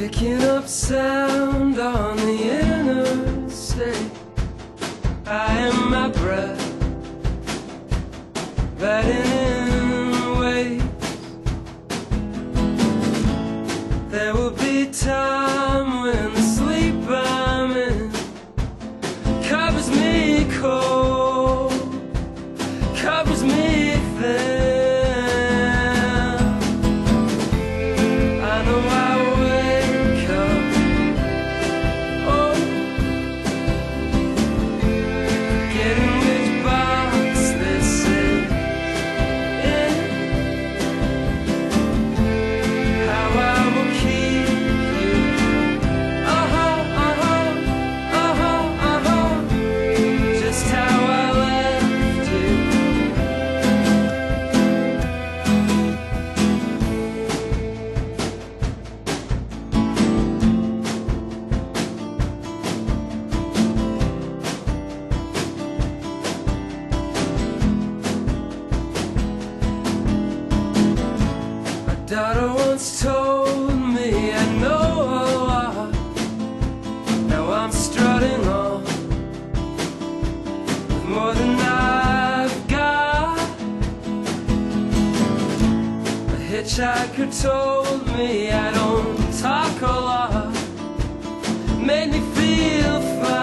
Picking up sound on the interstate. I am my breath, riding daughter once told me I know a lot. Now I'm strutting on with more than I've got. A hitchhiker told me I don't talk a lot. Made me feel fine.